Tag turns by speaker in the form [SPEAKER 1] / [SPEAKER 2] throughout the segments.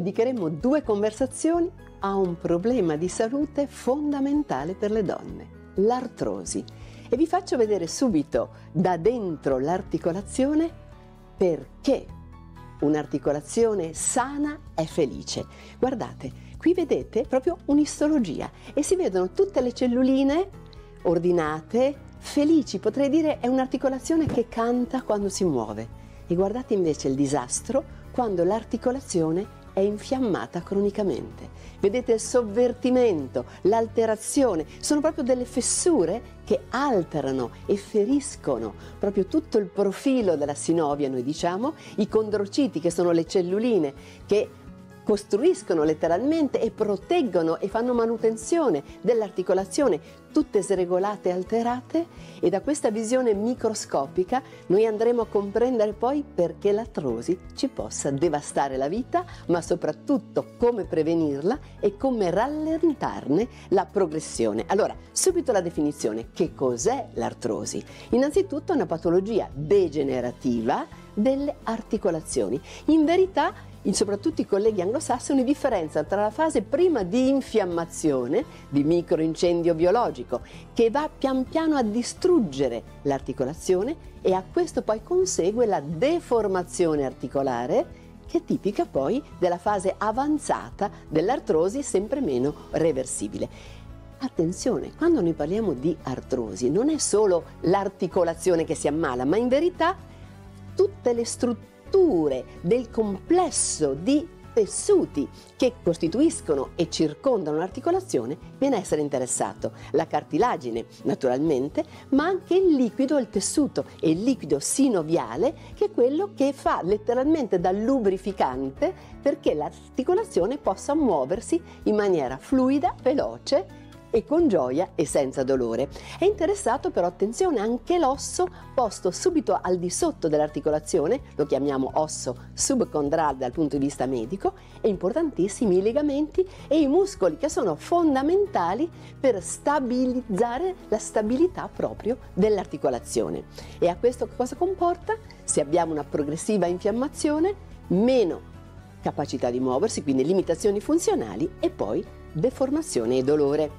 [SPEAKER 1] dedicheremo due conversazioni a un problema di salute fondamentale per le donne, l'artrosi. E vi faccio vedere subito da dentro l'articolazione perché un'articolazione sana è felice. Guardate, qui vedete proprio un'istologia e si vedono tutte le celluline ordinate, felici, potrei dire è un'articolazione che canta quando si muove. E guardate invece il disastro quando l'articolazione è infiammata cronicamente. Vedete il sovvertimento, l'alterazione, sono proprio delle fessure che alterano e feriscono proprio tutto il profilo della sinovia, noi diciamo, i condrociti che sono le celluline che costruiscono letteralmente e proteggono e fanno manutenzione dell'articolazione, tutte sregolate e alterate e da questa visione microscopica noi andremo a comprendere poi perché l'artrosi ci possa devastare la vita, ma soprattutto come prevenirla e come rallentarne la progressione. Allora, subito la definizione, che cos'è l'artrosi? Innanzitutto è una patologia degenerativa delle articolazioni. In verità soprattutto i colleghi anglosassoni differenziano tra la fase prima di infiammazione, di microincendio biologico, che va pian piano a distruggere l'articolazione e a questo poi consegue la deformazione articolare che è tipica poi della fase avanzata dell'artrosi sempre meno reversibile. Attenzione, quando noi parliamo di artrosi non è solo l'articolazione che si ammala, ma in verità tutte le strutture strutture del complesso di tessuti che costituiscono e circondano l'articolazione viene a essere interessato. La cartilagine, naturalmente, ma anche il liquido, il tessuto e il liquido sinoviale, che è quello che fa letteralmente da lubrificante perché l'articolazione possa muoversi in maniera fluida, veloce e con gioia e senza dolore. È interessato però, attenzione, anche l'osso posto subito al di sotto dell'articolazione, lo chiamiamo osso subcondrale dal punto di vista medico, e importantissimi i legamenti e i muscoli che sono fondamentali per stabilizzare la stabilità proprio dell'articolazione. E a questo cosa comporta? Se abbiamo una progressiva infiammazione, meno capacità di muoversi, quindi limitazioni funzionali e poi deformazione e dolore.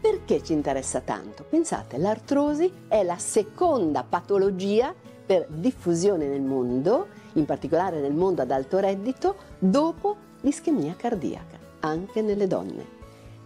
[SPEAKER 1] Perché ci interessa tanto? Pensate, l'artrosi è la seconda patologia per diffusione nel mondo, in particolare nel mondo ad alto reddito, dopo l'ischemia cardiaca, anche nelle donne.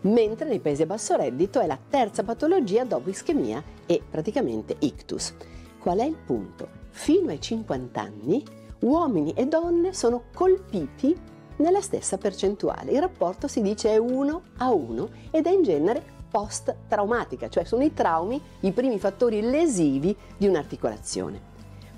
[SPEAKER 1] Mentre nei paesi a basso reddito è la terza patologia dopo ischemia e praticamente ictus. Qual è il punto? Fino ai 50 anni uomini e donne sono colpiti nella stessa percentuale. Il rapporto si dice è 1 a 1 ed è in genere post-traumatica, cioè sono i traumi i primi fattori lesivi di un'articolazione.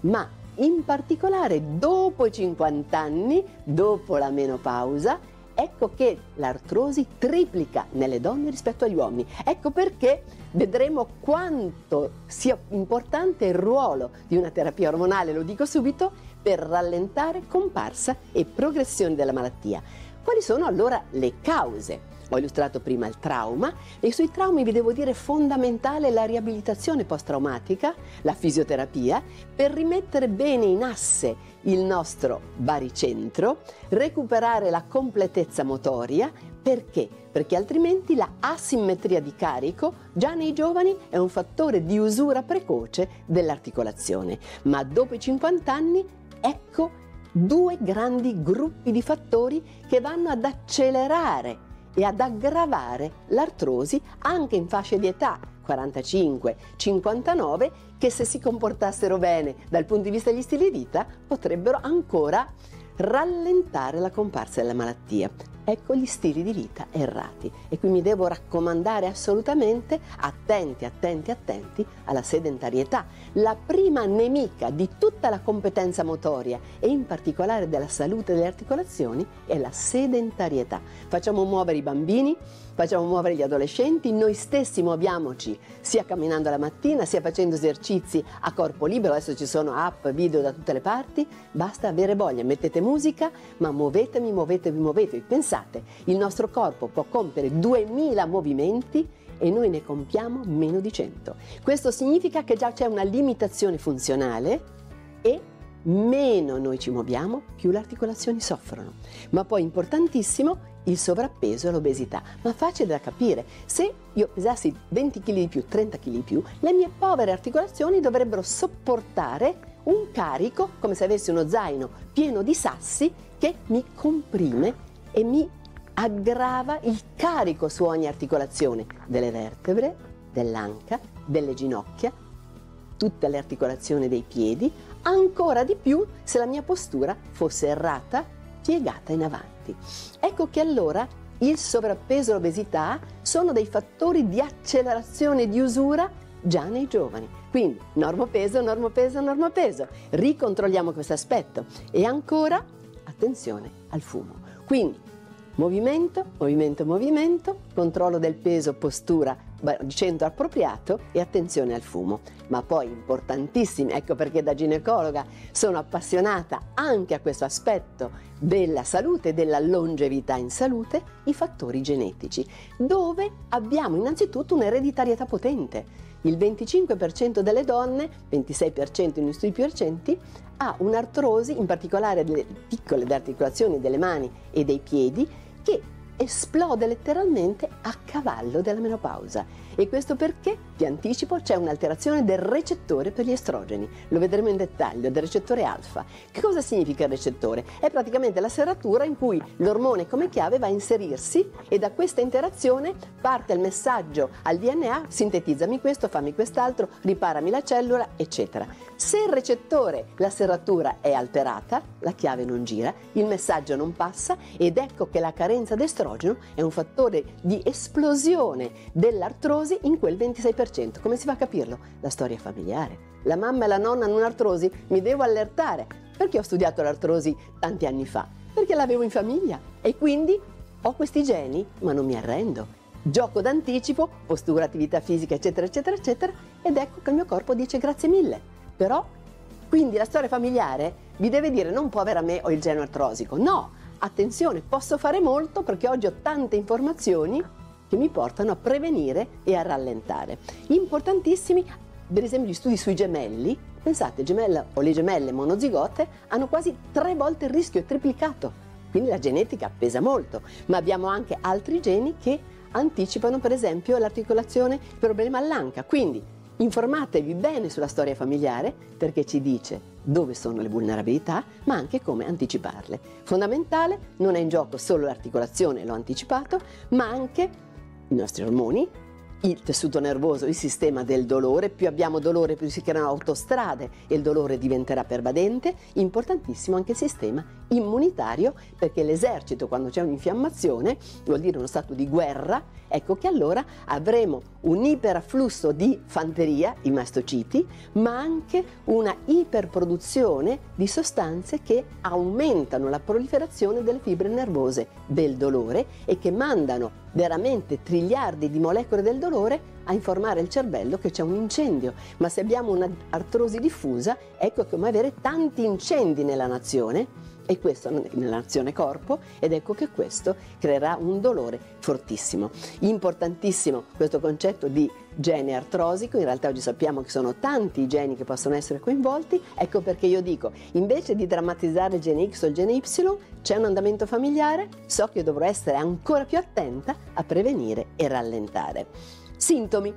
[SPEAKER 1] Ma in particolare dopo i 50 anni, dopo la menopausa, ecco che l'artrosi triplica nelle donne rispetto agli uomini. Ecco perché vedremo quanto sia importante il ruolo di una terapia ormonale, lo dico subito, per rallentare comparsa e progressione della malattia. Quali sono allora le cause? Ho illustrato prima il trauma e sui traumi vi devo dire fondamentale la riabilitazione post-traumatica, la fisioterapia, per rimettere bene in asse il nostro baricentro, recuperare la completezza motoria, perché? Perché altrimenti la asimmetria di carico già nei giovani è un fattore di usura precoce dell'articolazione, ma dopo i 50 anni Ecco due grandi gruppi di fattori che vanno ad accelerare e ad aggravare l'artrosi anche in fasce di età 45-59 che se si comportassero bene dal punto di vista degli stili di vita potrebbero ancora rallentare la comparsa della malattia. Ecco gli stili di vita errati e qui mi devo raccomandare assolutamente attenti, attenti, attenti alla sedentarietà. La prima nemica di tutta la competenza motoria e in particolare della salute delle articolazioni è la sedentarietà. Facciamo muovere i bambini, facciamo muovere gli adolescenti, noi stessi muoviamoci sia camminando la mattina sia facendo esercizi a corpo libero, adesso ci sono app, video da tutte le parti, basta avere voglia, mettete musica, ma muovetemi, muovetevi, muovetevi. Pensate Pensate, il nostro corpo può compiere 2000 movimenti e noi ne compiamo meno di 100. Questo significa che già c'è una limitazione funzionale e meno noi ci muoviamo, più le articolazioni soffrono. Ma poi importantissimo il sovrappeso e l'obesità. Ma facile da capire, se io pesassi 20 kg di più, 30 kg di più, le mie povere articolazioni dovrebbero sopportare un carico, come se avessi uno zaino pieno di sassi, che mi comprime e mi aggrava il carico su ogni articolazione delle vertebre, dell'anca, delle ginocchia, tutte le articolazioni dei piedi, ancora di più se la mia postura fosse errata, piegata in avanti. Ecco che allora il sovrappeso e l'obesità sono dei fattori di accelerazione di usura già nei giovani. Quindi normopeso, normopeso, normopeso. Ricontrolliamo questo aspetto e ancora attenzione al fumo. Quindi movimento, movimento, movimento, controllo del peso, postura centro appropriato e attenzione al fumo. Ma poi importantissimi, ecco perché da ginecologa sono appassionata anche a questo aspetto della salute e della longevità in salute, i fattori genetici, dove abbiamo innanzitutto un'ereditarietà potente. Il 25% delle donne, 26% in studi più recenti, ha un'artrosi, in particolare delle piccole articolazioni delle mani e dei piedi, che esplode letteralmente a cavallo della menopausa. E questo perché, vi anticipo, c'è un'alterazione del recettore per gli estrogeni. Lo vedremo in dettaglio, del recettore alfa. Che cosa significa il recettore? È praticamente la serratura in cui l'ormone come chiave va a inserirsi e da questa interazione parte il messaggio al DNA, sintetizzami questo, fammi quest'altro, riparami la cellula, eccetera. Se il recettore, la serratura è alterata, la chiave non gira, il messaggio non passa ed ecco che la carenza d'estrogeno è un fattore di esplosione dell'artrosi artrosi in quel 26%. Come si fa a capirlo? La storia familiare. La mamma e la nonna hanno un'artrosi, mi devo allertare. Perché ho studiato l'artrosi tanti anni fa? Perché l'avevo in famiglia e quindi ho questi geni, ma non mi arrendo. Gioco d'anticipo, postura, attività fisica, eccetera, eccetera, eccetera, ed ecco che il mio corpo dice grazie mille. Però, quindi la storia familiare vi deve dire non può avere a me o il geno artrosico. No, attenzione, posso fare molto perché oggi ho tante informazioni che mi portano a prevenire e a rallentare. Importantissimi, per esempio, gli studi sui gemelli. Pensate, il gemello o le gemelle monozigote hanno quasi tre volte il rischio triplicato. Quindi la genetica pesa molto, ma abbiamo anche altri geni che anticipano, per esempio, l'articolazione, il problema all'anca. Quindi informatevi bene sulla storia familiare perché ci dice dove sono le vulnerabilità, ma anche come anticiparle. Fondamentale, non è in gioco solo l'articolazione, l'ho anticipato, ma anche i nostri ormoni, il tessuto nervoso, il sistema del dolore, più abbiamo dolore più si creano autostrade e il dolore diventerà pervadente, importantissimo anche il sistema immunitario perché l'esercito quando c'è un'infiammazione vuol dire uno stato di guerra, ecco che allora avremo un iperafflusso di fanteria, i mastociti, ma anche una iperproduzione di sostanze che aumentano la proliferazione delle fibre nervose del dolore e che mandano veramente triliardi di molecole del dolore a informare il cervello che c'è un incendio. Ma se abbiamo un'artrosi diffusa, ecco come avere tanti incendi nella nazione e questo nella nazione corpo ed ecco che questo creerà un dolore fortissimo. Importantissimo questo concetto di gene artrosico, in realtà oggi sappiamo che sono tanti i geni che possono essere coinvolti, ecco perché io dico, invece di drammatizzare il gene X o il gene Y, c'è un andamento familiare, so che dovrò essere ancora più attenta a prevenire e rallentare. Sintomi.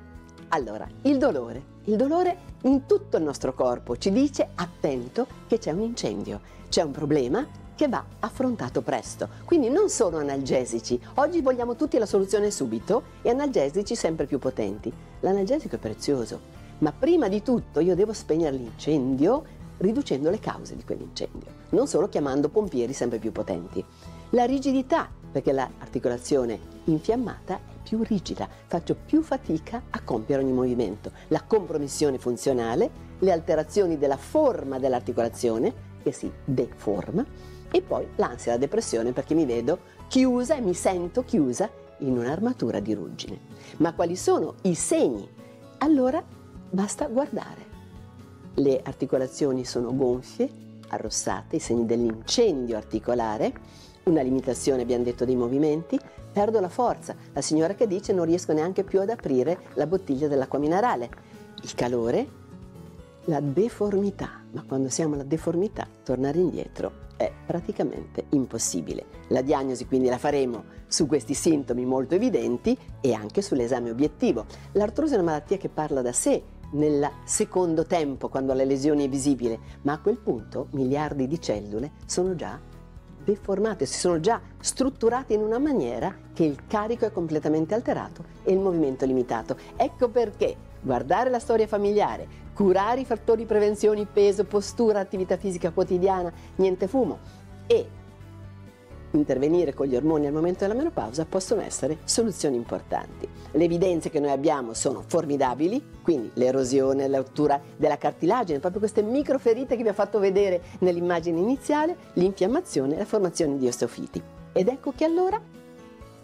[SPEAKER 1] Allora, il dolore. Il dolore in tutto il nostro corpo ci dice attento che c'è un incendio, c'è un problema che va affrontato presto. Quindi non solo analgesici. Oggi vogliamo tutti la soluzione subito e analgesici sempre più potenti. L'analgesico è prezioso, ma prima di tutto io devo spegnere l'incendio riducendo le cause di quell'incendio, non solo chiamando pompieri sempre più potenti. La rigidità, perché l'articolazione infiammata è più rigida, faccio più fatica a compiere ogni movimento. La compromissione funzionale, le alterazioni della forma dell'articolazione, che si deforma, e poi l'ansia e la depressione perché mi vedo chiusa e mi sento chiusa in un'armatura di ruggine. Ma quali sono i segni? Allora basta guardare. Le articolazioni sono gonfie, arrossate, i segni dell'incendio articolare, una limitazione, abbiamo detto, dei movimenti, perdo la forza. La signora che dice non riesco neanche più ad aprire la bottiglia dell'acqua minerale. Il calore, la deformità, ma quando siamo alla deformità tornare indietro è praticamente impossibile. La diagnosi quindi la faremo su questi sintomi molto evidenti e anche sull'esame obiettivo. L'artrosi è una malattia che parla da sé nel secondo tempo, quando la lesione è visibile, ma a quel punto miliardi di cellule sono già deformate, si sono già strutturate in una maniera che il carico è completamente alterato e il movimento limitato. Ecco perché guardare la storia familiare, curare i fattori prevenzione, peso, postura, attività fisica quotidiana, niente fumo e intervenire con gli ormoni al momento della menopausa possono essere soluzioni importanti. Le evidenze che noi abbiamo sono formidabili, quindi l'erosione, la rottura della cartilagine, proprio queste microferite che vi ho fatto vedere nell'immagine iniziale, l'infiammazione e la formazione di osteofiti. Ed ecco che allora,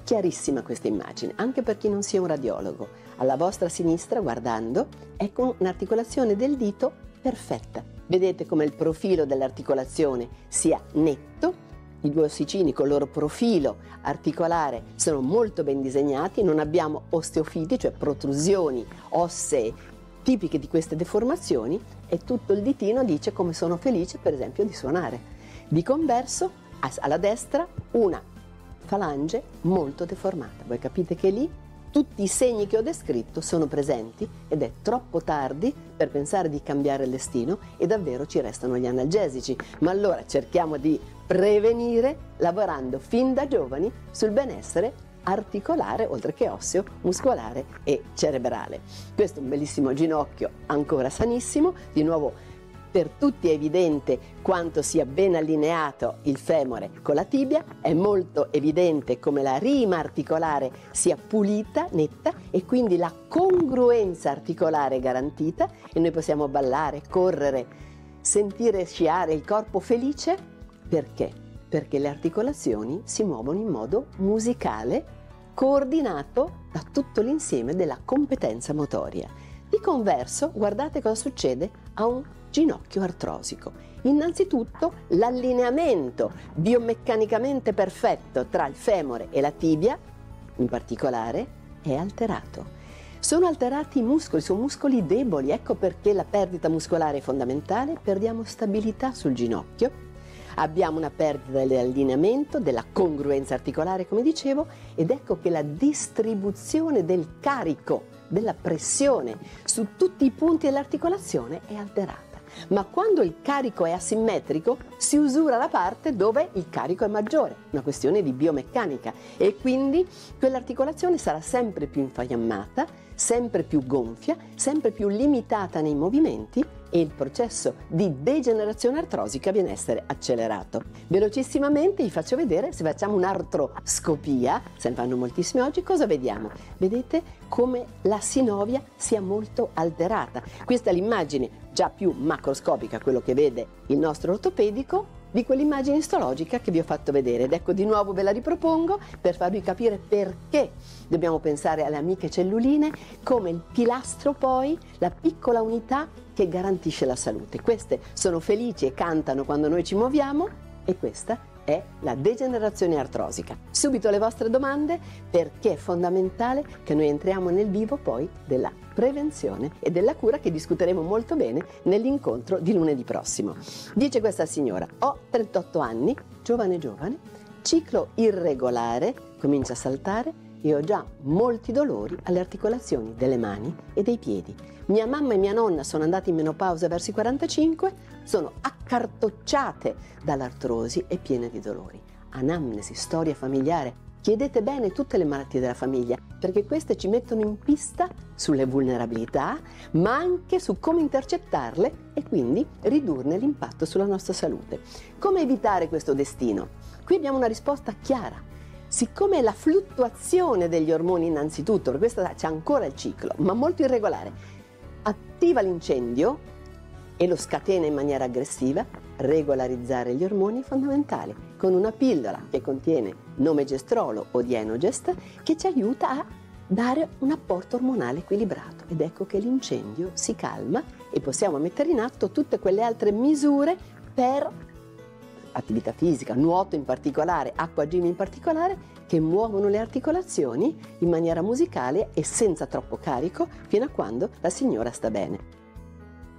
[SPEAKER 1] chiarissima questa immagine, anche per chi non sia un radiologo, alla vostra sinistra, guardando, con un'articolazione del dito perfetta. Vedete come il profilo dell'articolazione sia netto, i due ossicini con il loro profilo articolare sono molto ben disegnati, non abbiamo osteofiti, cioè protrusioni ossee tipiche di queste deformazioni e tutto il ditino dice come sono felice per esempio di suonare. Di converso, alla destra, una falange molto deformata. Voi capite che lì tutti i segni che ho descritto sono presenti ed è troppo tardi per pensare di cambiare il destino e davvero ci restano gli analgesici. Ma allora cerchiamo di prevenire lavorando fin da giovani sul benessere articolare, oltre che osseo, muscolare e cerebrale. Questo è un bellissimo ginocchio ancora sanissimo, di nuovo per tutti è evidente quanto sia ben allineato il femore con la tibia, è molto evidente come la rima articolare sia pulita, netta e quindi la congruenza articolare garantita e noi possiamo ballare, correre, sentire sciare il corpo felice perché? Perché le articolazioni si muovono in modo musicale coordinato da tutto l'insieme della competenza motoria. Di converso, guardate cosa succede a un ginocchio artrosico. Innanzitutto l'allineamento biomeccanicamente perfetto tra il femore e la tibia, in particolare, è alterato. Sono alterati i muscoli, sono muscoli deboli, ecco perché la perdita muscolare è fondamentale, perdiamo stabilità sul ginocchio, abbiamo una perdita dell'allineamento, della congruenza articolare, come dicevo, ed ecco che la distribuzione del carico, della pressione su tutti i punti dell'articolazione è alterata ma quando il carico è asimmetrico si usura la parte dove il carico è maggiore, una questione di biomeccanica e quindi quell'articolazione sarà sempre più infiammata, sempre più gonfia, sempre più limitata nei movimenti e il processo di degenerazione artrosica viene a essere accelerato. Velocissimamente vi faccio vedere se facciamo un'artroscopia, se ne fanno moltissime oggi, cosa vediamo? Vedete come la sinovia sia molto alterata. Questa è l'immagine già più macroscopica, quello che vede il nostro ortopedico, di quell'immagine istologica che vi ho fatto vedere. Ed ecco di nuovo ve la ripropongo per farvi capire perché dobbiamo pensare alle amiche celluline come il pilastro poi, la piccola unità che garantisce la salute. Queste sono felici e cantano quando noi ci muoviamo e questa è la degenerazione artrosica. Subito le vostre domande perché è fondamentale che noi entriamo nel vivo poi della prevenzione e della cura che discuteremo molto bene nell'incontro di lunedì prossimo. Dice questa signora, ho 38 anni, giovane giovane, ciclo irregolare, comincia a saltare e ho già molti dolori alle articolazioni delle mani e dei piedi. Mia mamma e mia nonna sono andate in menopausa verso i 45, sono accartocciate dall'artrosi e piene di dolori. Anamnesi, storia familiare. Chiedete bene tutte le malattie della famiglia, perché queste ci mettono in pista sulle vulnerabilità, ma anche su come intercettarle e quindi ridurne l'impatto sulla nostra salute. Come evitare questo destino? Qui abbiamo una risposta chiara. Siccome la fluttuazione degli ormoni innanzitutto, per questo c'è ancora il ciclo, ma molto irregolare, attiva l'incendio e lo scatena in maniera aggressiva, regolarizzare gli ormoni è fondamentale con una pillola che contiene nomegestrolo o dienogest che ci aiuta a dare un apporto ormonale equilibrato. Ed ecco che l'incendio si calma e possiamo mettere in atto tutte quelle altre misure per attività fisica, nuoto in particolare, acqua gym in particolare, che muovono le articolazioni in maniera musicale e senza troppo carico fino a quando la signora sta bene.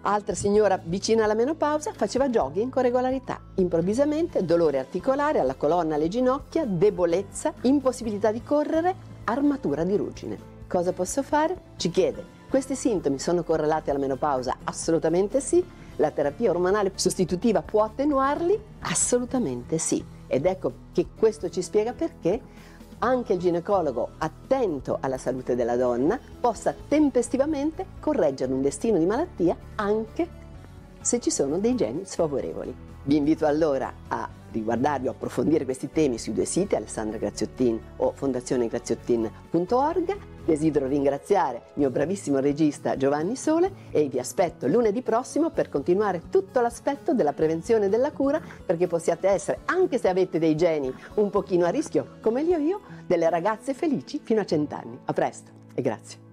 [SPEAKER 1] Altra signora vicina alla menopausa faceva jogging con regolarità. Improvvisamente dolore articolare alla colonna, alle ginocchia, debolezza, impossibilità di correre, armatura di ruggine. Cosa posso fare? Ci chiede. Questi sintomi sono correlati alla menopausa? Assolutamente sì. La terapia ormonale sostitutiva può attenuarli? Assolutamente sì. Ed ecco che questo ci spiega perché anche il ginecologo attento alla salute della donna possa tempestivamente correggere un destino di malattia anche se ci sono dei geni sfavorevoli. Vi invito allora a riguardarvi o approfondire questi temi sui due siti Alessandra Graziottin o fondazionegraziottin.org. Desidero ringraziare il mio bravissimo regista Giovanni Sole e vi aspetto lunedì prossimo per continuare tutto l'aspetto della prevenzione e della cura perché possiate essere, anche se avete dei geni un pochino a rischio, come li ho io, delle ragazze felici fino a cent'anni. A presto e grazie.